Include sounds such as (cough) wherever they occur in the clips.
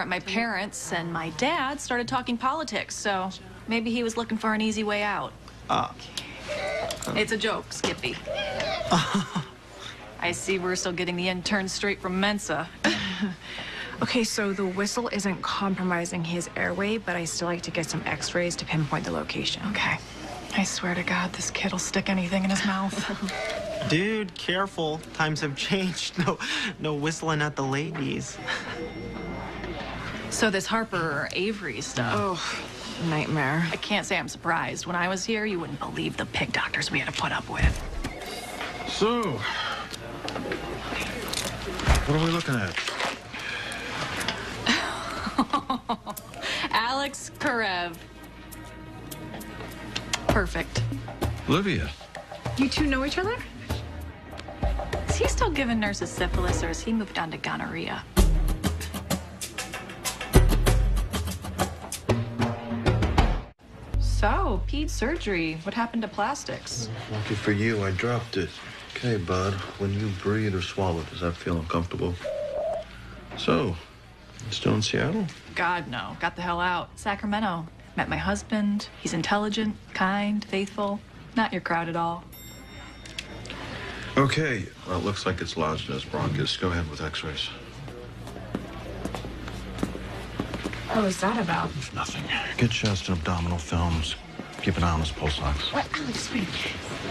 dinner at my parents', and my dad started talking politics, so maybe he was looking for an easy way out. Uh, It's a joke, Skippy. (laughs) I see we're still getting the intern straight from Mensa. (laughs) Okay, so the whistle isn't compromising his airway, but I still like to get some x-rays to pinpoint the location. Okay. I swear to God, this kid'll stick anything in his mouth. (laughs) dude, careful. Times have changed. No, no whistling at the ladies. So this Harper or Avery stuff. Oh, nightmare. I can't say I'm surprised. When I was here, you wouldn't believe the pig doctors we had to put up with. So, what are we looking at? (laughs) Alex Karev. Perfect. Olivia. You two know each other? Is he still giving nurses syphilis or has he moved on to gonorrhea? So, ped surgery. What happened to plastics? Lucky for you, I dropped it. Okay, bud. When you breathe or swallow, does that feel uncomfortable? So, still in Seattle? God, no. Got the hell out. Sacramento. Met my husband. He's intelligent, kind, faithful. Not your crowd at all. Okay. Well, it looks like it's lodged in his bronchus. Go ahead with x-rays. What was that about? Nothing. Get chest and abdominal films. Keep an eye on his pulse ox. What, Alex, wait.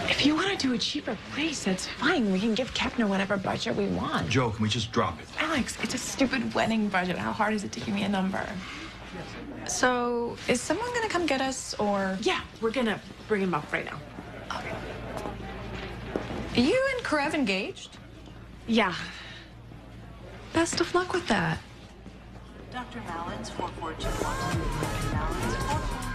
If you want to do a cheaper place, that's fine. We can give Kepner whatever budget we want. Jo, can we just drop it? Alex, it's a stupid wedding budget. How hard is it to give me a number? So, is someone gonna come get us or. Yeah, we're gonna bring him up right now. Are you and Karev engaged? Yeah. Best of luck with that. Dr. Mallets 4421. Dr. Mallets 4421.